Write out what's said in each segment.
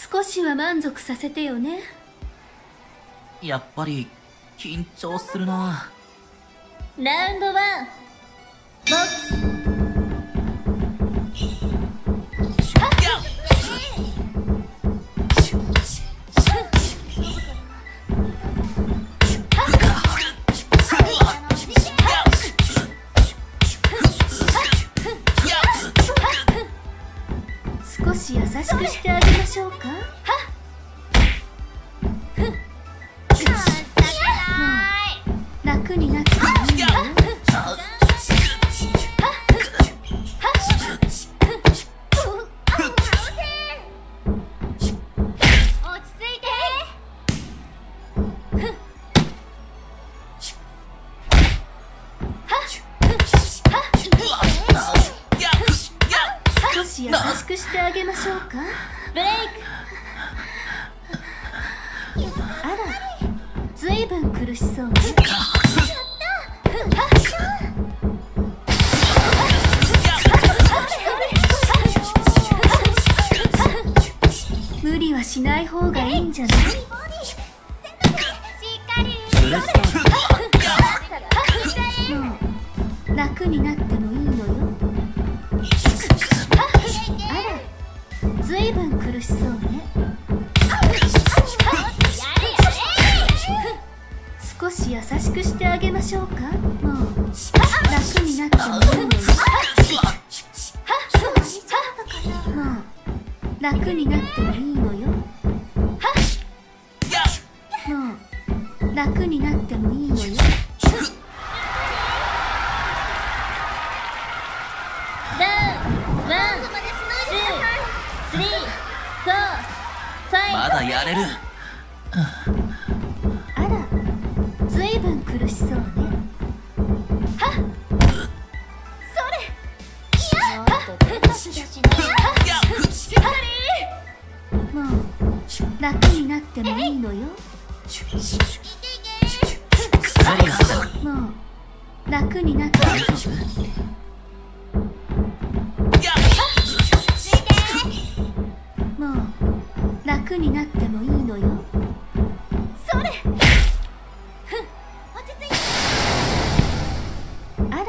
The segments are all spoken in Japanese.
少しは満足させてよね。やっぱり緊張するな。ラウンドワン。ボックス少し優しくしてあげましょうか？しょうか？ブレイク。あらずいぶん苦しそうね。無理はしない方がいいんじゃない？しっかりもう楽になってもいい？ずいぶん苦しそうね。少し優しくしてあげましょうか。もう楽になってもいいのよ。もう楽になってもいいのよ。もう楽になってもいいのよダウン one two three four five まだやれる。あらずいぶん苦しそうね。はっ。それ。ちょっ。と手出し出しもう楽になってもいいのよ。もう楽になってもいいも楽になってもいいのよ。それ！ふん落ち着いて。あら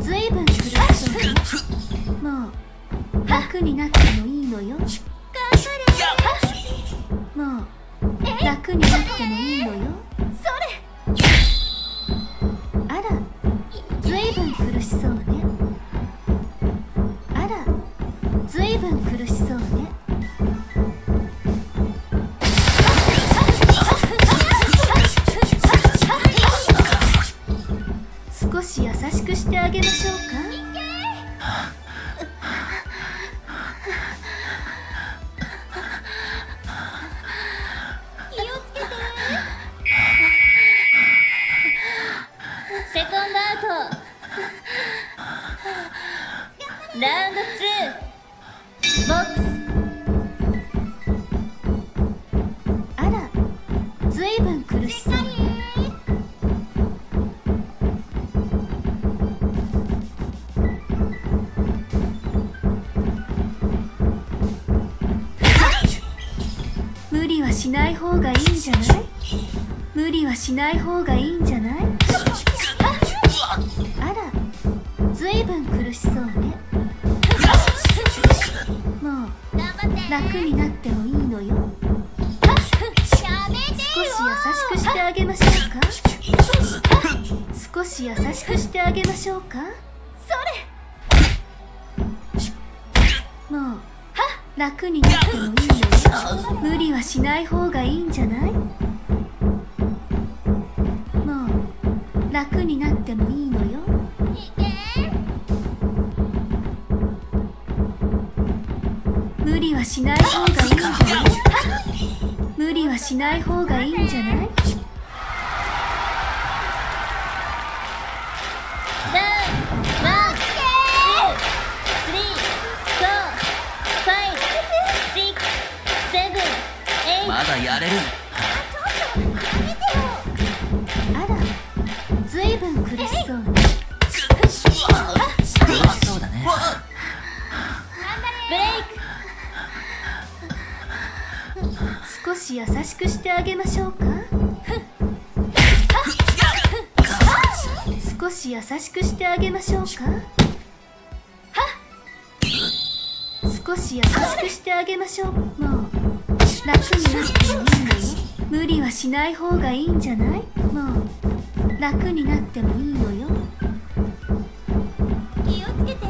ずいぶん苦しそうねもう楽になってもいいのよ。もう楽になってもいいのよ。それしない方がいいんじゃない？無理はしない方がいいんじゃない？あらずいぶん苦しそうね。もう楽になってもいいのよ。少し優しくしてあげましょうか？少し優しくしてあげましょうか？それ。もう楽になってもいいのよ。無理はしない方がいいんじゃない？もう楽になってもいいのよ無理はしない方がいいんじゃない無理はしない方がいいんじゃない？やれる。あらずいぶん苦しそうね。苦しそうだね。ブレイク。少し優しくしてあげましょうか？少し優しくしてあげましょうか？少し優しくしてあげましょう。もう楽になってもいいのよ。無理はしない方がいいんじゃない？もう楽になってもいいのよ。気をつけて。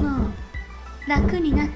もう楽になって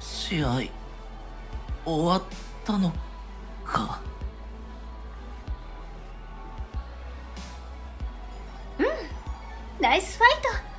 試合終わったのか？ナイスファイト。